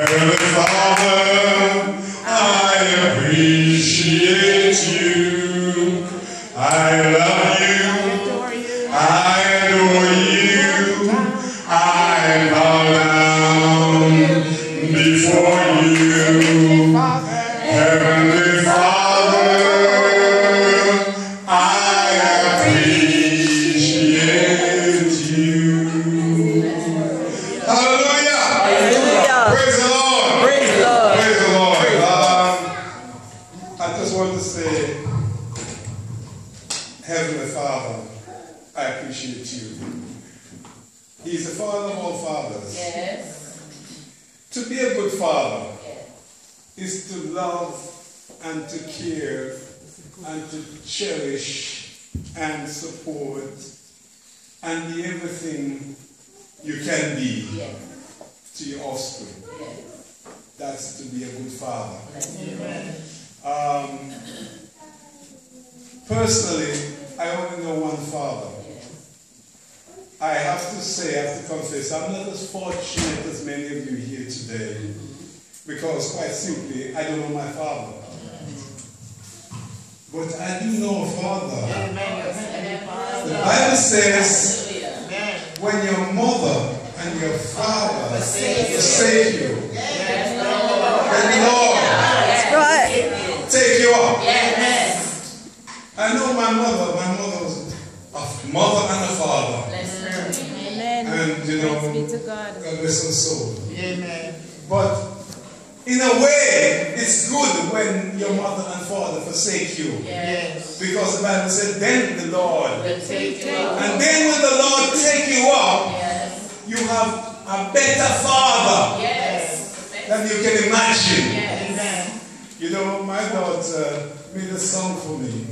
Heavenly Father, I appreciate you. I love you. I adore you. I bow down before you. Heavenly Father, Heavenly Father, I appreciate you. He's the Father of all fathers. Yes. To be a good father Yes. is to love and to care and to cherish and support and be everything you can be Yes. to your offspring. Yes. That's to be a good father. Amen. Um, personally, I only know one father. I have to say, I have to confess, I'm not as fortunate as many of you here today because, quite simply, I don't know my father. But I do know a father. The Bible says, when your mother and your father forsake you, then Lord That's right. take you up. Yes. I know my mother. My mother was a mother and a father. Bless her. Amen. And, you know, Praise be to God. God bless her soul. Amen. But in a way, it's good when your mother and father forsake you. Yes. Because the Bible said, then the Lord. Will take you up. And then when the Lord take you up, Yes. you have a better father Yes. than you can imagine. Yes. Amen. You know, my daughter made a song for me,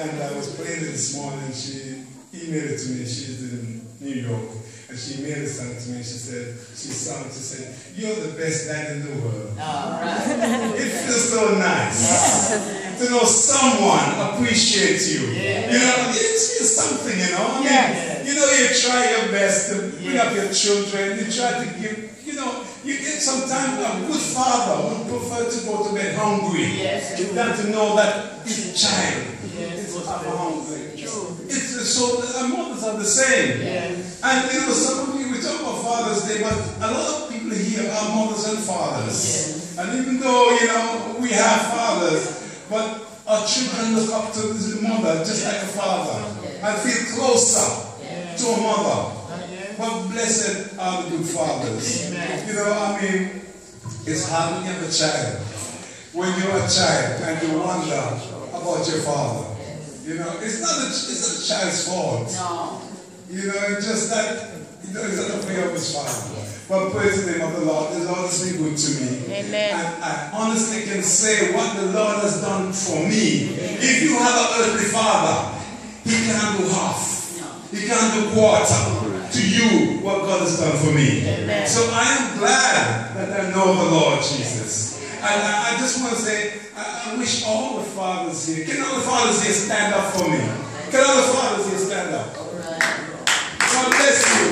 and I was playing it this morning. She emailed it to me. She's in New York, and she emailed a song to me. She said, she sang, she said, "You're the best dad in the world." All right. It feels so nice to know someone appreciates you. You know, it's, it's something, you know. I mean, Yes. you know, you try your best to bring up your children. You try to give, you know, you get sometimes a good father would prefer to go to bed hungry Yes. than to know that his child is hungry. It's so the mothers are the same. Yes. And you know, some of you, we talk about Father's Day, but a lot of people here are mothers and fathers. And even though, you know, we have fathers, but our children look up to the mother just like a father and feel closer to a mother. But blessed are the good fathers. You know, I mean, it's hard when you have a child. When you're a child and you wonder about your father. You know, it's not a, it's not a child's fault. No. You know, it's just that, you know, it's not a prayer of his father. But praise the name of the Lord. The Lord has been good to me. Amen. And I honestly can say what the Lord has done for me. If you have an earthly father, he can't do half. He can't do quarter to you what God has done for me. Amen. So I am glad that I know the Lord Jesus. And I, I just want to say, I, I wish all the fathers here, can all the fathers here stand up for me? Can all the fathers here stand up? God bless you.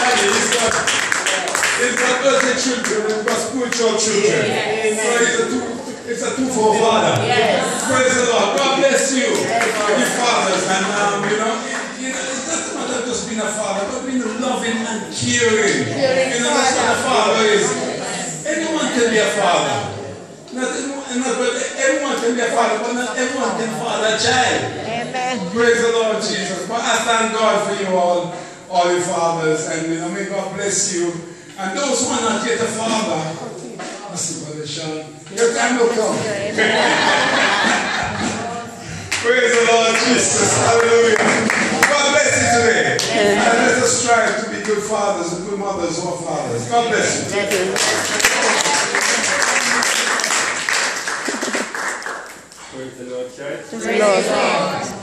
Daddy, he's got, he's got earthly children, he's got spiritual children. So it's a two, it's a two for father. Yes. Praise the Lord. God bless you, you fathers. And um, you know, you know, being a father, but being loving and caring. You know, that's what a father is. Anyone can be a father. Not everyone, not, everyone can be a father, but not everyone can father a child. Amen. Praise the Lord Jesus. But I thank God for you all, all your fathers, and you know, may God bless you. And those who are not yet a father, listen, Brother Sean, your time will come. Praise the Lord Jesus. Hallelujah. Us strive to be good fathers and good mothers or fathers. God bless you. Praise the Lord, church. Praise the Lord.